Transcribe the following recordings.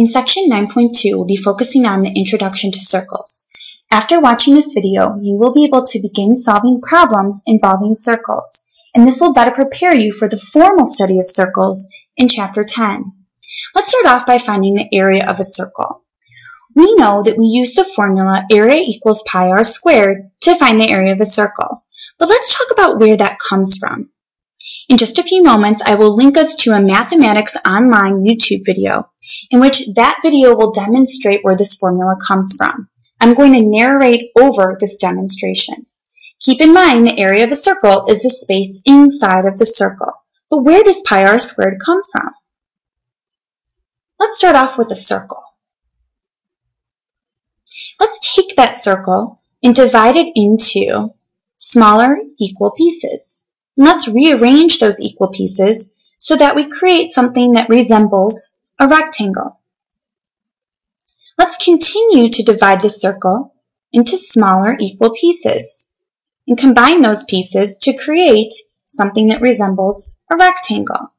In section 9.2, we'll be focusing on the introduction to circles. After watching this video, you will be able to begin solving problems involving circles, and this will better prepare you for the formal study of circles in chapter 10. Let's start off by finding the area of a circle. We know that we use the formula area equals pi r squared to find the area of a circle, but let's talk about where that comes from. In just a few moments, I will link us to a Mathematics Online YouTube video in which that video will demonstrate where this formula comes from. I'm going to narrate over this demonstration. Keep in mind the area of a circle is the space inside of the circle. But where does pi r squared come from? Let's start off with a circle. Let's take that circle and divide it into smaller equal pieces. Let's rearrange those equal pieces so that we create something that resembles a rectangle. Let's continue to divide the circle into smaller equal pieces and combine those pieces to create something that resembles a rectangle.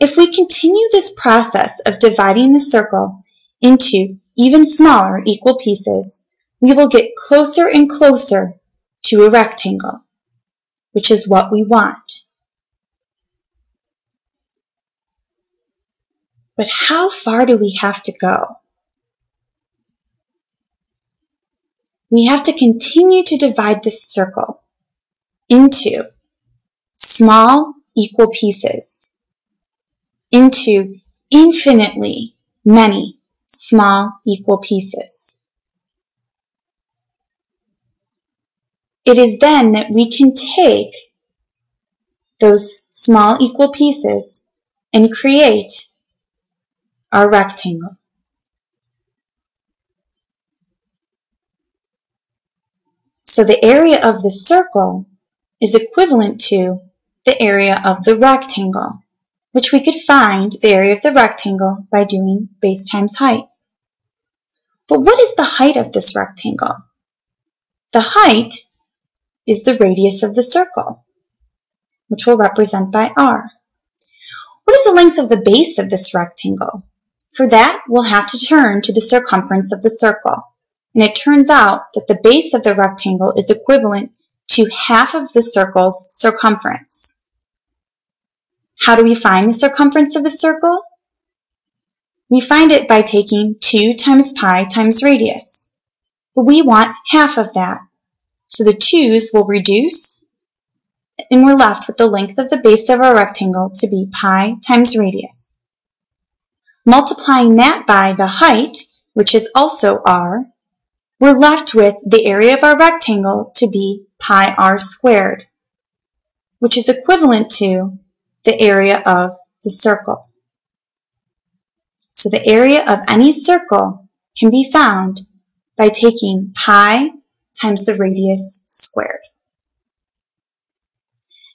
If we continue this process of dividing the circle into even smaller equal pieces, we will get closer and closer to a rectangle which is what we want. But how far do we have to go? We have to continue to divide this circle into small equal pieces, into infinitely many small equal pieces. It is then that we can take those small equal pieces and create our rectangle. So the area of the circle is equivalent to the area of the rectangle, which we could find the area of the rectangle by doing base times height. But what is the height of this rectangle? The height is the radius of the circle, which we'll represent by r. What is the length of the base of this rectangle? For that, we'll have to turn to the circumference of the circle. And it turns out that the base of the rectangle is equivalent to half of the circle's circumference. How do we find the circumference of the circle? We find it by taking 2 times pi times radius. But we want half of that. So the 2's will reduce, and we're left with the length of the base of our rectangle to be pi times radius. Multiplying that by the height, which is also r, we're left with the area of our rectangle to be pi r squared, which is equivalent to the area of the circle. So the area of any circle can be found by taking pi times the radius squared.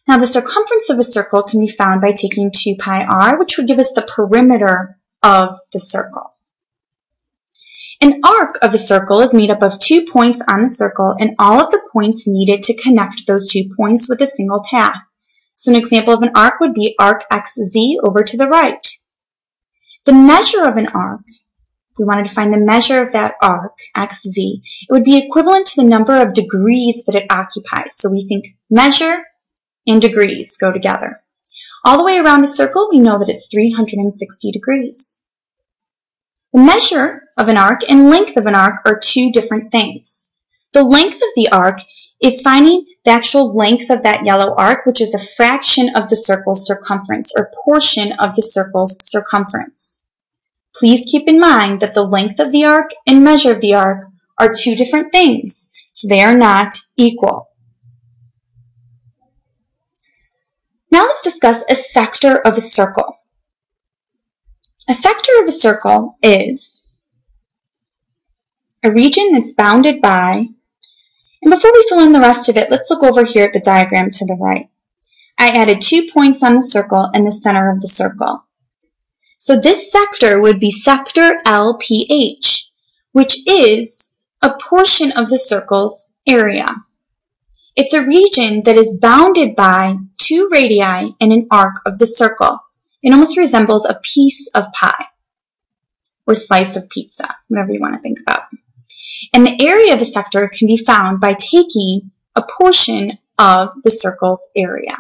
Now the circumference of a circle can be found by taking 2 pi r, which would give us the perimeter of the circle. An arc of a circle is made up of two points on the circle and all of the points needed to connect those two points with a single path. So an example of an arc would be arc xz over to the right. The measure of an arc we wanted to find the measure of that arc, xz, it would be equivalent to the number of degrees that it occupies. So we think measure and degrees go together. All the way around a circle, we know that it's 360 degrees. The measure of an arc and length of an arc are two different things. The length of the arc is finding the actual length of that yellow arc, which is a fraction of the circle's circumference, or portion of the circle's circumference. Please keep in mind that the length of the arc and measure of the arc are two different things, so they are not equal. Now let's discuss a sector of a circle. A sector of a circle is a region that's bounded by, and before we fill in the rest of it, let's look over here at the diagram to the right. I added two points on the circle and the center of the circle. So this sector would be sector LPH, which is a portion of the circle's area. It's a region that is bounded by two radii and an arc of the circle. It almost resembles a piece of pie. or slice of pizza, whatever you want to think about. And the area of a sector can be found by taking a portion of the circle's area.